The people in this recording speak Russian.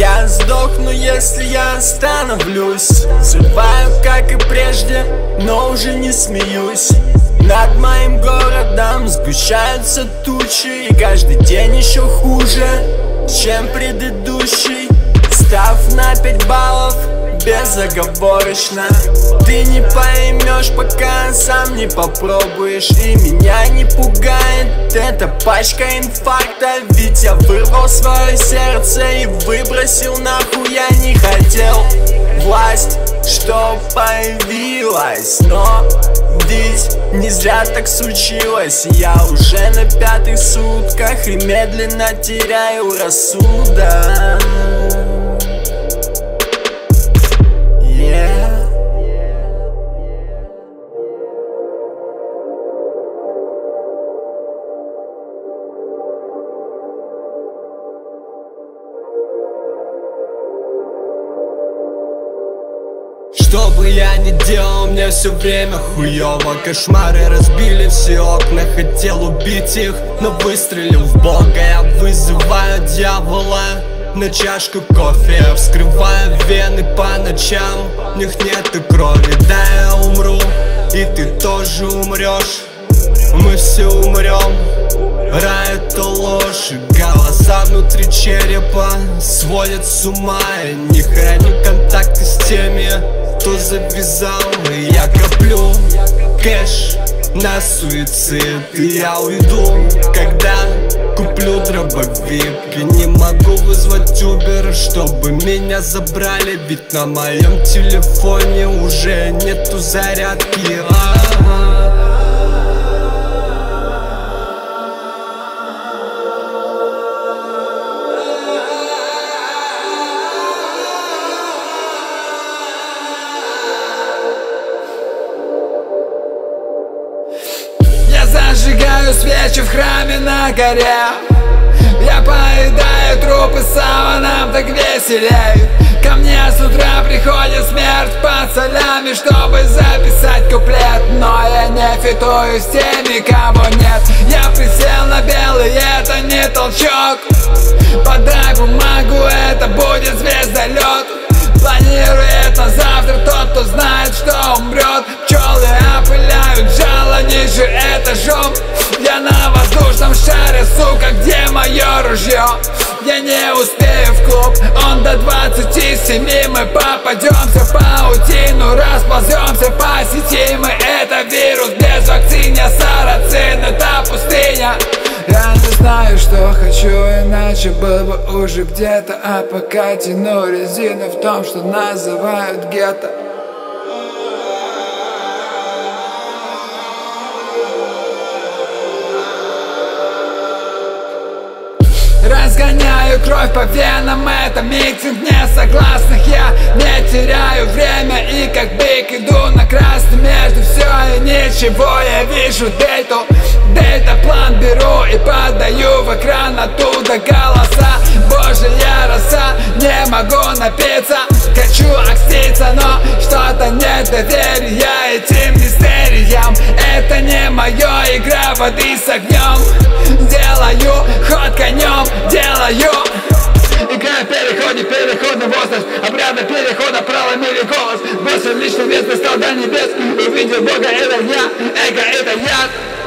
Я сдохну, если я остановлюсь. Взрываю, как и прежде, но уже не смеюсь. Над моим городом сгущаются тучи И каждый день еще хуже, чем предыдущий. Став на пять баллов безоговорочно Ты не поймешь, пока сам не попробуешь. И меня не пугает эта пачка инфаркта. Ведь я вырвал свое сердце и выбросил нахуй Я не хотел. Власть, что появилась. Но ведь не зря так случилось. Я уже на пятых сутках и медленно теряю рассудок Что бы я ни делал, мне все время хуево Кошмары разбили все окна, хотел убить их Но выстрелил в бога, я вызываю дьявола на чашку кофе. Вскрываю вены по ночам В них нет и крови. Да, я умру, и ты тоже умрешь Мы все умрем Рай это ложь, голоса внутри черепа Сводят с ума, я не храню контакты завязал И я коплю кэш на суицид. И я уйду, когда куплю дробовик. И не могу вызвать Uber, чтобы меня забрали. Ведь на моем телефоне уже нету зарядки зажигаю свечи в храме на горе. Я поедаю трупы сава, нам так веселей. Ко мне с утра приходит смерть под солями Чтобы записать куплет Но я не фитую с теми, кого нет. Я присел на белый, это не толчок. Подай бумагу, это будет звездолет мое ружье? Я не успею в клуб, он до 27 Мы попадемся в паутину, располземся по сети. Мы это вирус без вакцины, сарацин, это пустыня. Я не знаю, что хочу, иначе был бы уже где-то. А пока тяну резину в том, что называют гетто Разгоняю кровь по венам, это митинг несогласных. Я не теряю время и как бык иду на красный Между все и ничего. Я вижу дельту Дельта план беру и подаю в экран оттуда голоса. Божья роса, не могу напиться. Хочу окститься, но что-то нет доверия этим мистериям Это не моя игра воды с огнем Обряда перехода проломили голос. Босс личный вес достал до небес Увидел Бога, это я, эго это я